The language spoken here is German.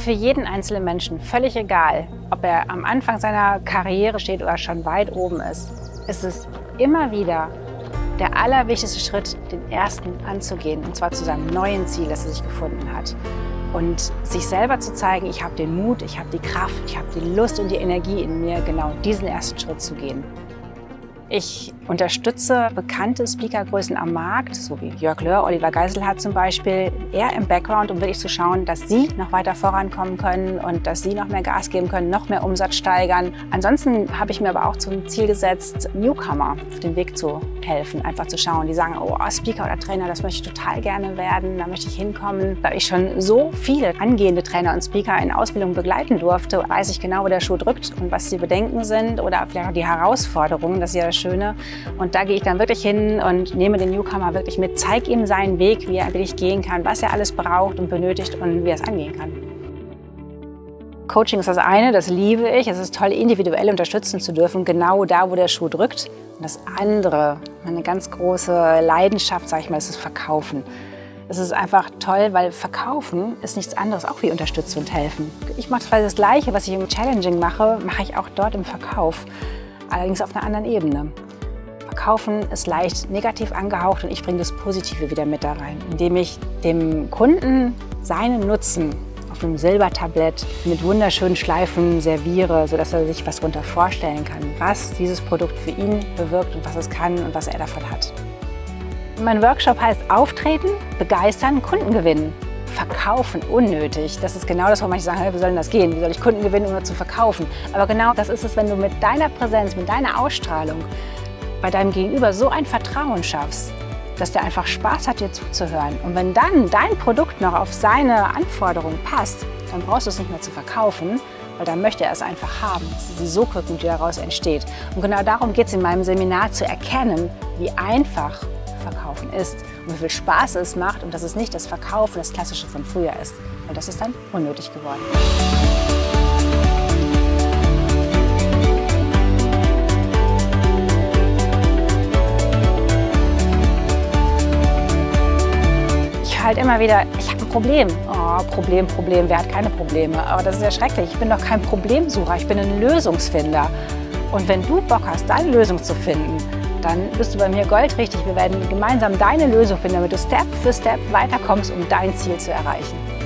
für jeden einzelnen Menschen, völlig egal, ob er am Anfang seiner Karriere steht oder schon weit oben ist, ist es immer wieder der allerwichtigste Schritt, den ersten anzugehen, und zwar zu seinem neuen Ziel, das er sich gefunden hat. Und sich selber zu zeigen, ich habe den Mut, ich habe die Kraft, ich habe die Lust und die Energie in mir, genau diesen ersten Schritt zu gehen. Ich unterstütze bekannte Speakergrößen am Markt, so wie Jörg Löhr, Oliver Geiselhardt zum Beispiel, eher im Background, um wirklich zu schauen, dass sie noch weiter vorankommen können und dass sie noch mehr Gas geben können, noch mehr Umsatz steigern. Ansonsten habe ich mir aber auch zum Ziel gesetzt, Newcomer auf den Weg zu helfen, einfach zu schauen. Die sagen, oh, Speaker oder Trainer, das möchte ich total gerne werden, da möchte ich hinkommen. Da ich schon so viele angehende Trainer und Speaker in Ausbildung begleiten durfte, weiß ich genau, wo der Schuh drückt und was die Bedenken sind oder vielleicht auch die Herausforderungen, das ist ja das Schöne. Und da gehe ich dann wirklich hin und nehme den Newcomer wirklich mit, zeige ihm seinen Weg, wie er wirklich gehen kann, was er alles braucht und benötigt und wie er es angehen kann. Coaching ist das eine, das liebe ich. Es ist toll, individuell unterstützen zu dürfen, genau da, wo der Schuh drückt. Und das andere, meine ganz große Leidenschaft, sage ich mal, ist das Verkaufen. Es ist einfach toll, weil Verkaufen ist nichts anderes, auch wie unterstützen und helfen. Ich mache quasi das Gleiche, was ich im Challenging mache, mache ich auch dort im Verkauf. Allerdings auf einer anderen Ebene. Verkaufen ist leicht negativ angehaucht und ich bringe das Positive wieder mit da rein, indem ich dem Kunden seinen Nutzen auf einem Silbertablett mit wunderschönen Schleifen serviere, sodass er sich was darunter vorstellen kann, was dieses Produkt für ihn bewirkt und was es kann und was er davon hat. Mein Workshop heißt Auftreten, Begeistern, Kunden gewinnen. Verkaufen unnötig. Das ist genau das, wo manche sagen, wie soll denn das gehen? Wie soll ich Kunden gewinnen, um nur zu verkaufen? Aber genau das ist es, wenn du mit deiner Präsenz, mit deiner Ausstrahlung bei deinem Gegenüber so ein Vertrauen schaffst, dass der einfach Spaß hat, dir zuzuhören. Und wenn dann dein Produkt noch auf seine Anforderungen passt, dann brauchst du es nicht mehr zu verkaufen, weil dann möchte er es einfach haben. Das ist die Sogwirkung, die daraus entsteht. Und genau darum geht es in meinem Seminar, zu erkennen, wie einfach Verkaufen ist und wie viel Spaß es macht und dass es nicht das Verkaufen, das Klassische von früher ist. Weil das ist dann unnötig geworden. Halt immer wieder, ich habe ein Problem. Oh, Problem, Problem, wer hat keine Probleme? Aber das ist ja schrecklich. Ich bin doch kein Problemsucher, ich bin ein Lösungsfinder. Und wenn du Bock hast, deine Lösung zu finden, dann bist du bei mir goldrichtig. Wir werden gemeinsam deine Lösung finden, damit du Step für Step weiterkommst, um dein Ziel zu erreichen.